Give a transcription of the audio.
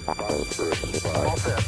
Five, three, five.